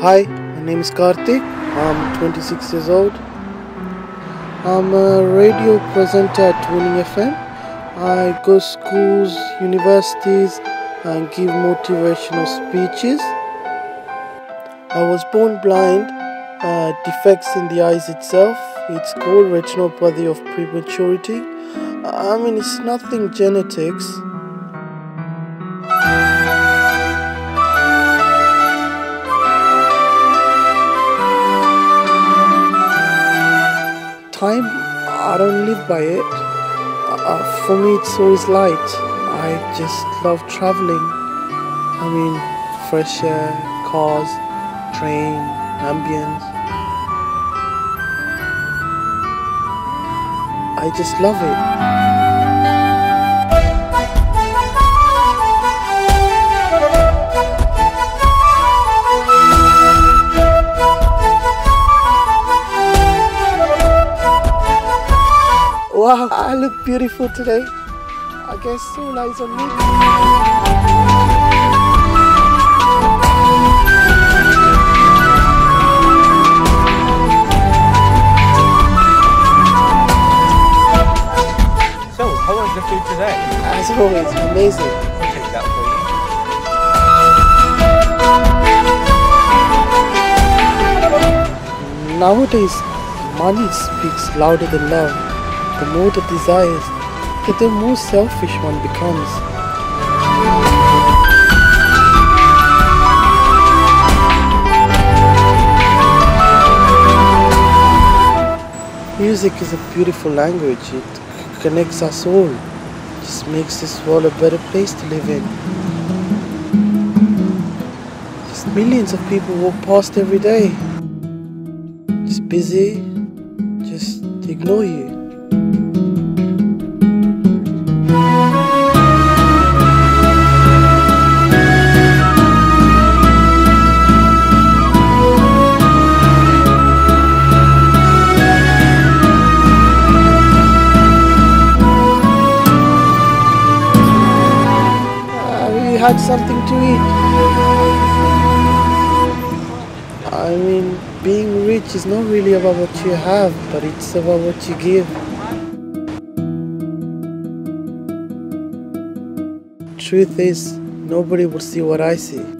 Hi, my name is Karthik. I'm 26 years old. I'm a radio presenter at Winning FM. I go schools, universities, and give motivational speeches. I was born blind, uh, defects in the eyes itself. It's called retinopathy of prematurity. I mean, it's nothing genetics. By it. Uh, for me it's always light. I just love traveling. I mean fresh air cars train ambience. I just love it Wow, I look beautiful today. I guess all eyes on me. So, how was the food today? As always, amazing. I'll take that for you. Nowadays, money speaks louder than love. The more the desires, the more selfish one becomes. Music is a beautiful language. It connects us all. Just makes this world a better place to live in. Just millions of people walk past every day. Just busy. Just ignore you. Had something to eat. I mean, being rich is not really about what you have, but it's about what you give. Truth is, nobody will see what I see.